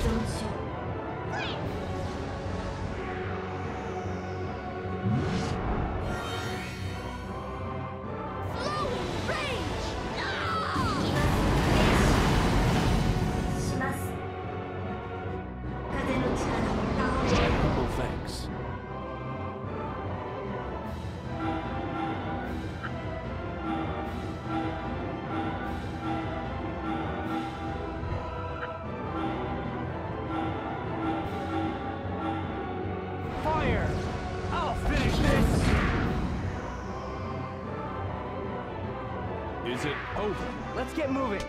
生气。Is it over? Let's get moving.